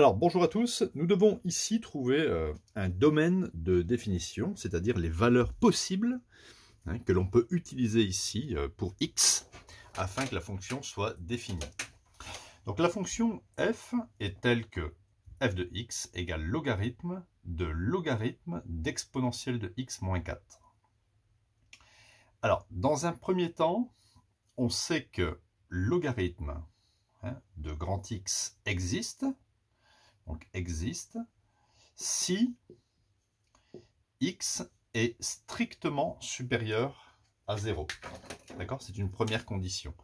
Alors, bonjour à tous. Nous devons ici trouver euh, un domaine de définition, c'est-à-dire les valeurs possibles hein, que l'on peut utiliser ici euh, pour x, afin que la fonction soit définie. Donc la fonction f est telle que f de x égale logarithme de logarithme d'exponentielle de x moins 4. Alors, dans un premier temps, on sait que logarithme hein, de grand X existe, existe, si x est strictement supérieur à 0. D'accord? C'est une première condition.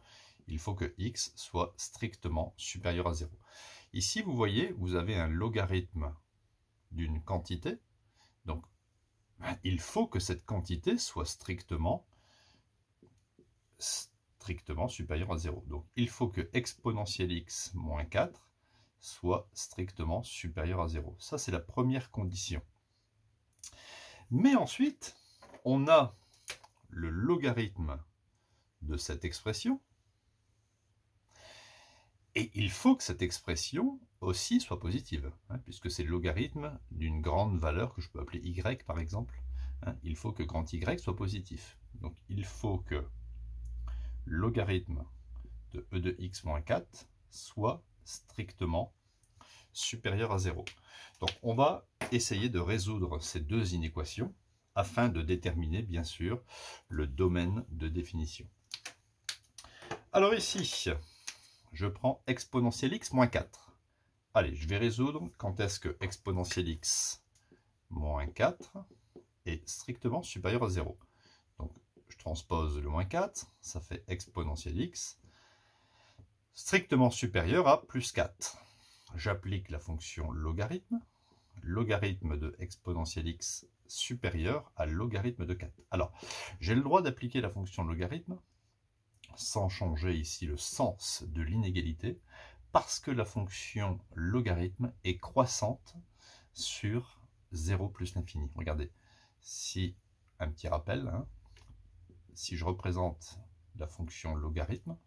Il faut que x soit strictement supérieur à 0. Ici, vous voyez, vous avez un logarithme d'une quantité. Donc, il faut que cette quantité soit strictement, strictement supérieure à 0. Donc, il faut que exponentielle x moins 4 soit strictement supérieur à 0. Ça, c'est la première condition. Mais ensuite, on a le logarithme de cette expression. Et il faut que cette expression aussi soit positive, hein, puisque c'est le logarithme d'une grande valeur que je peux appeler y par exemple. Hein. il faut que grand y soit positif. Donc il faut que logarithme de e de x moins 4 soit strictement supérieur à 0. Donc on va essayer de résoudre ces deux inéquations afin de déterminer bien sûr le domaine de définition. Alors ici, je prends exponentielle x moins 4. Allez, je vais résoudre quand est-ce que exponentielle x moins 4 est strictement supérieur à 0. Donc je transpose le moins 4, ça fait exponentielle x strictement supérieur à plus 4. J'applique la fonction logarithme, logarithme de exponentielle x supérieur à logarithme de 4. Alors, j'ai le droit d'appliquer la fonction logarithme sans changer ici le sens de l'inégalité, parce que la fonction logarithme est croissante sur 0 plus l'infini. Regardez, si, un petit rappel, hein, si je représente la fonction logarithme,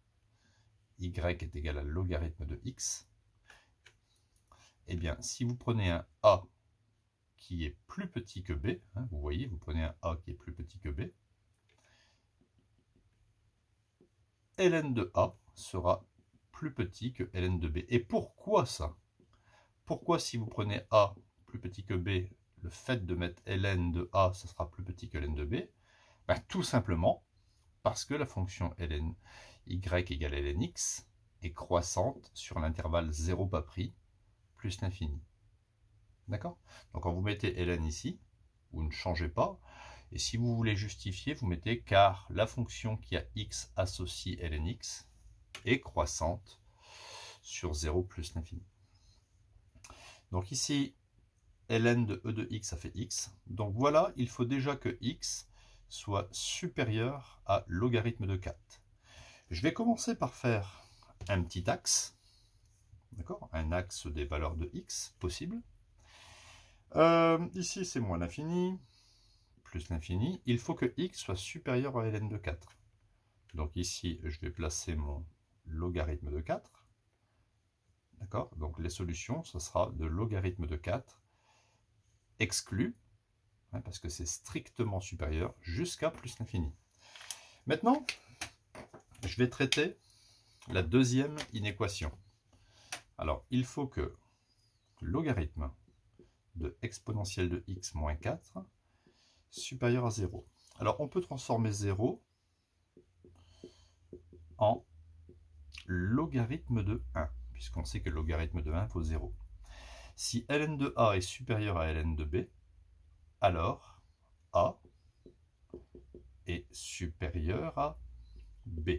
y est égal à logarithme de x, eh bien, si vous prenez un a qui est plus petit que b, hein, vous voyez, vous prenez un a qui est plus petit que b, ln de a sera plus petit que ln de b. Et pourquoi ça? Pourquoi si vous prenez a plus petit que b, le fait de mettre ln de a, ça sera plus petit que ln de b? Ben, Tout simplement parce que la fonction ln y égale lnx est croissante sur l'intervalle 0 pas pris plus l'infini. D'accord? Donc quand vous mettez ln ici, vous ne changez pas. Et si vous voulez justifier, vous mettez car la fonction qui a x associe lnx est croissante sur 0 plus l'infini. Donc ici, ln de e de x, ça fait x. Donc voilà, il faut déjà que x soit supérieur à logarithme de 4. Je vais commencer par faire un petit axe. D'accord? Un axe des valeurs de x possible. Euh, ici, c'est moins l'infini, plus l'infini. Il faut que x soit supérieur à ln de 4. Donc ici, je vais placer mon logarithme de 4. D'accord? Donc les solutions, ce sera de logarithme de 4 exclu, hein, parce que c'est strictement supérieur, jusqu'à plus l'infini. Maintenant, traiter la deuxième inéquation. Alors, il faut que logarithme de exponentielle de x moins 4 supérieur à 0. Alors, on peut transformer 0 en logarithme de 1, puisqu'on sait que le logarithme de 1 vaut 0. Si ln de a est supérieur à ln de b, alors a est supérieur à b.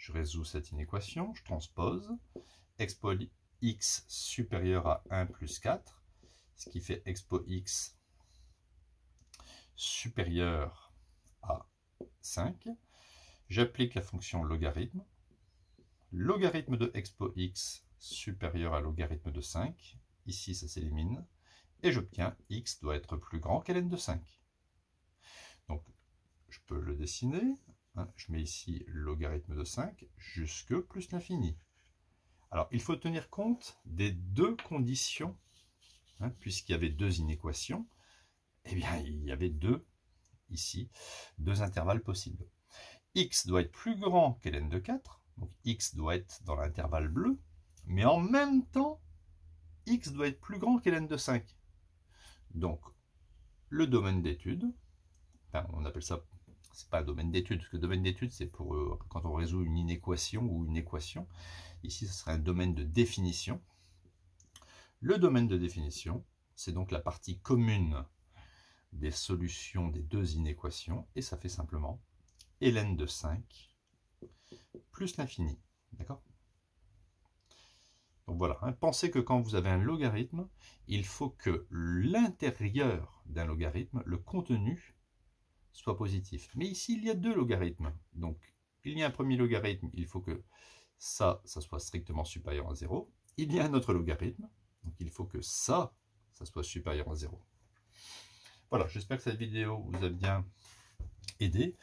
Je résous cette inéquation, je transpose expo x supérieur à 1 plus 4, ce qui fait expo x supérieur à 5. J'applique la fonction logarithme. Logarithme de expo x supérieur à logarithme de 5. Ici, ça s'élimine. Et j'obtiens x doit être plus grand qu'ln de 5. Donc, je peux le dessiner. Hein. Je mets ici logarithme de 5 jusque plus l'infini. Alors, il faut tenir compte des deux conditions, hein, puisqu'il y avait deux inéquations, eh bien, il y avait deux, ici, deux intervalles possibles. x doit être plus grand qu'ln de 4, donc x doit être dans l'intervalle bleu, mais en même temps, x doit être plus grand qu'ln de 5. Donc, le domaine d'étude, on appelle ça, c'est pas un domaine d'étude, parce que domaine d'étude, c'est pour euh, quand on résout une inéquation ou une équation. Ici, ce serait un domaine de définition. Le domaine de définition, c'est donc la partie commune des solutions des deux inéquations, et ça fait simplement ln de 5 plus l'infini. D'accord? Donc voilà, hein. pensez que quand vous avez un logarithme, il faut que l'intérieur d'un logarithme, le contenu, soit positif. Mais ici, il y a deux logarithmes. Donc, il y a un premier logarithme, il faut que ça, ça soit strictement supérieur à 0. Il y a un autre logarithme, donc il faut que ça, ça soit supérieur à 0. Voilà, j'espère que cette vidéo vous a bien aidé.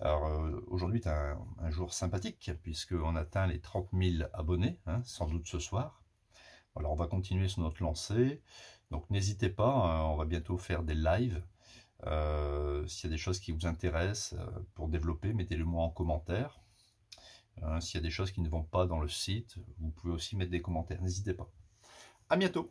Alors euh, aujourd'hui est un, jour sympathique puisqu'on atteint les 30 000 abonnés, hein, sans doute ce soir. Voilà, on va continuer sur notre lancée. Donc n'hésitez pas, hein, on va bientôt faire des lives. Euh, s'il y a des choses qui vous intéressent euh, pour développer, mettez-le moi en commentaire. Hein, s'il y a des choses qui ne vont pas dans le site, vous pouvez aussi mettre des commentaires, n'hésitez pas. À bientôt